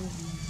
Mm-hmm.